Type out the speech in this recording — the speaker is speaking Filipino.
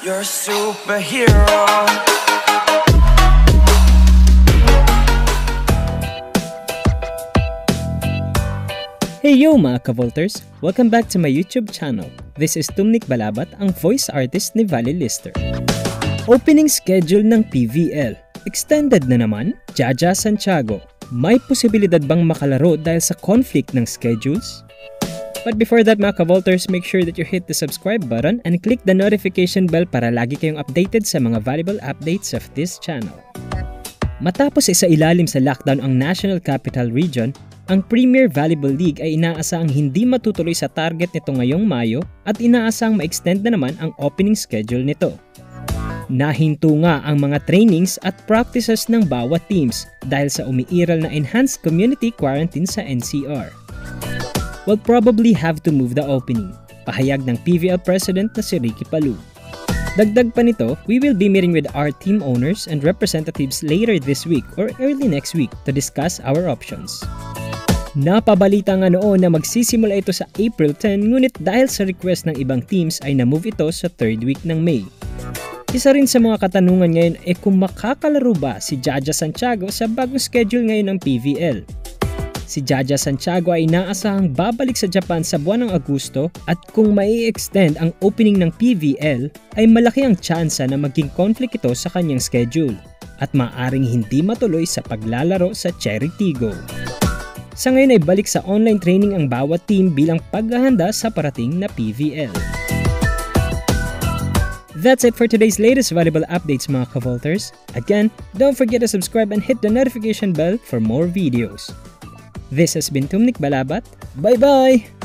You're a superhero. Hey yo mga ka-Volters! Welcome back to my YouTube channel. This is Tumnik Balabat, ang voice artist ni Valley Lister. Opening schedule ng PVL. Extended na naman, Jaja Santiago. May posibilidad bang makalaro dahil sa conflict ng schedules? But before that mga ka-Volters, make sure that you hit the subscribe button and click the notification bell para lagi kayong updated sa mga valuable updates of this channel. Matapos isa ilalim sa lockdown ang National Capital Region, ang Premier Volleyball League ay inaasahang hindi matutuloy sa target nito ngayong Mayo at inaasahang ma-extend na naman ang opening schedule nito. Nahinto nga ang mga trainings at practices ng bawat teams dahil sa umiiral na enhanced community quarantine sa NCR. We'll probably have to move the opening, pahayag ng PVL President na si Ricky Palu. Dagdag pa nito, we will be meeting with our team owners and representatives later this week or early next week to discuss our options. Napabalita nga noon na magsisimula ito sa April 10 ngunit dahil sa request ng ibang teams ay na-move ito sa third week ng May. Isa rin sa mga katanungan ngayon ay kung makakalaro ba si Jaja Santiago sa bagong schedule ngayon ng PVL. Si Jaja Santiago ay inaasahang babalik sa Japan sa buwan ng Agosto at kung mai extend ang opening ng PVL ay malaki ang tsansa na maging conflict ito sa kanyang schedule at maaring hindi matuloy sa paglalaro sa Cherry Tigo. Sa ngayon ay balik sa online training ang bawat team bilang paghahanda sa parating na PVL. That's it for today's latest valuable updates mga ka-Volters. Again, don't forget to subscribe and hit the notification bell for more videos. This has been Tumnik Balabat. Bye-bye!